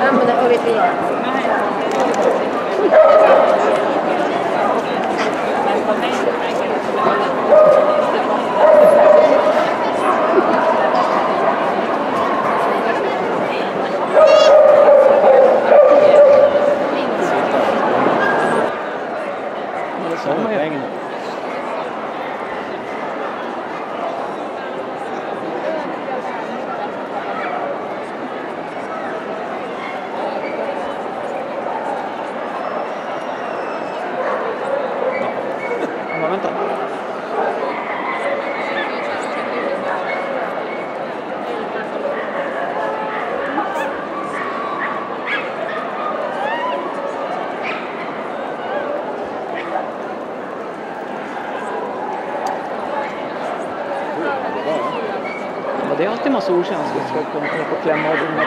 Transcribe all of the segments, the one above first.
I'm going to open it. måste man ha solskyddshandskar för att kunna klämma av unga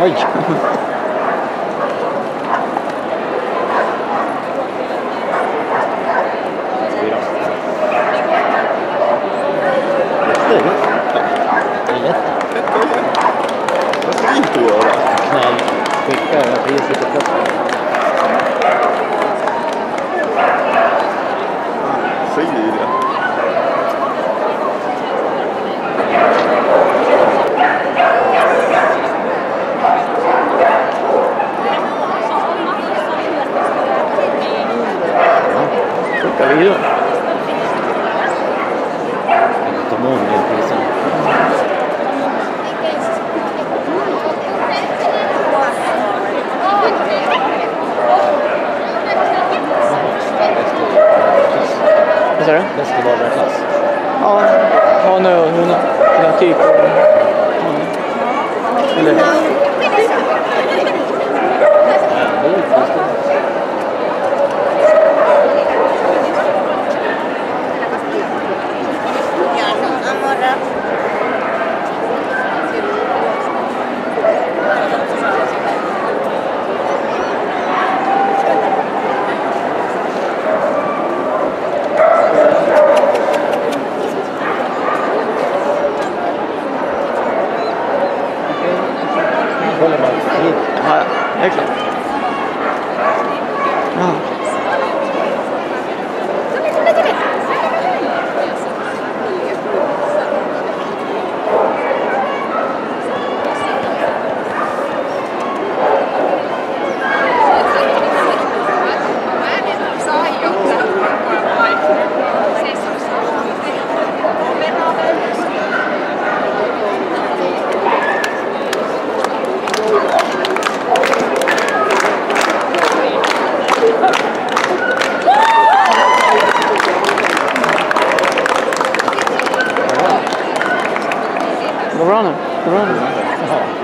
noite. Skicka vidare. Vad sa du? Bäst i vardera klass. Ja, hane och hon Den typ. Eller 好了吧，好，Excellent. Toronto. Toronto.